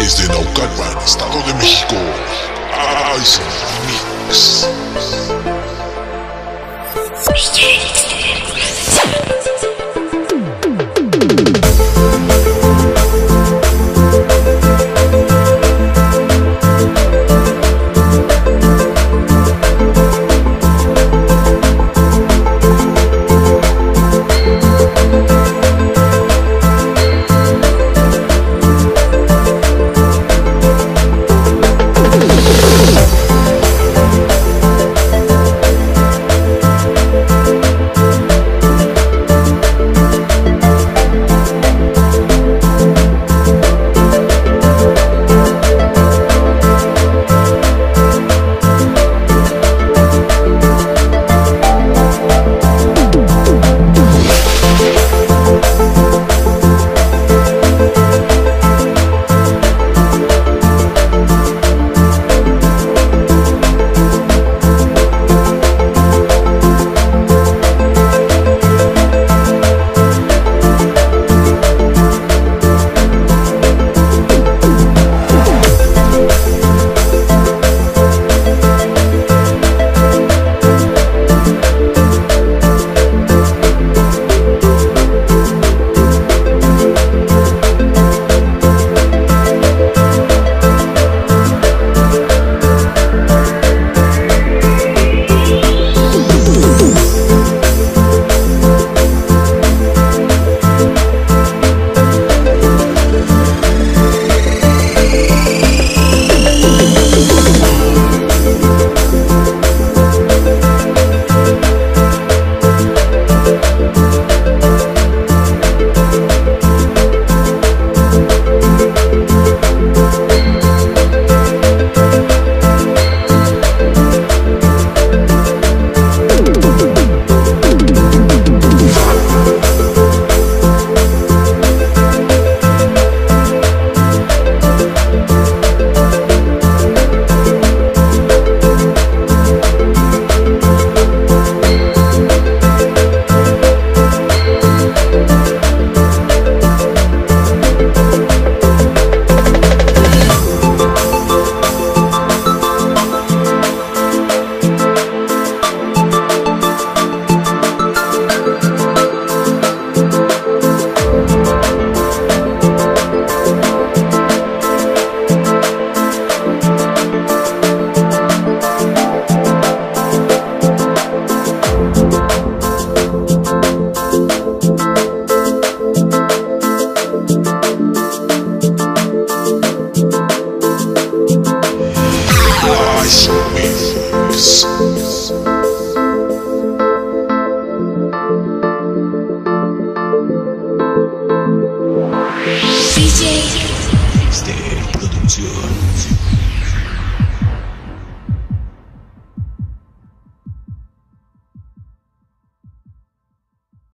Desde Naucalpan, Estado de México. Ice Mix.